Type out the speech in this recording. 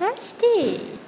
What's?